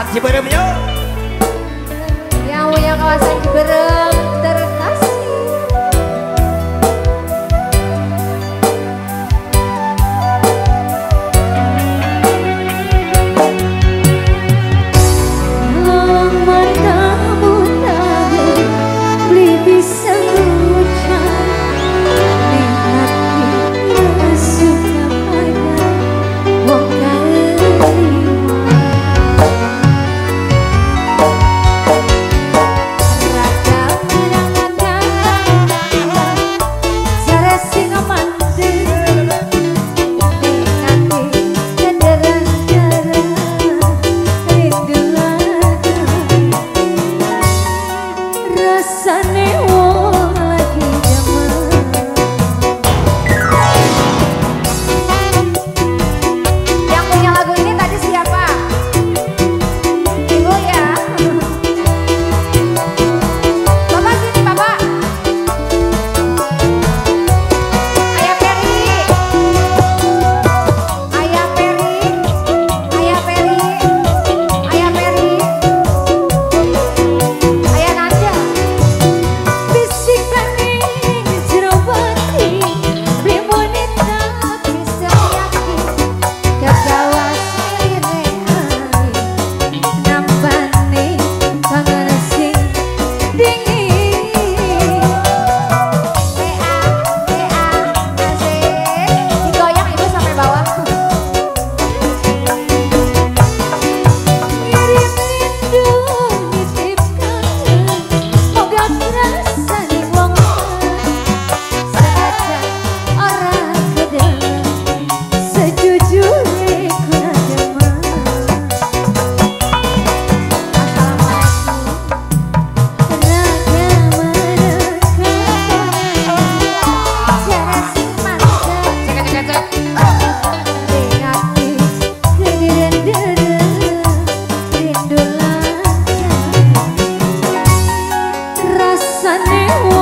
Kawasan Ciberem yuk Yang punya kawasan Ciberem 你年我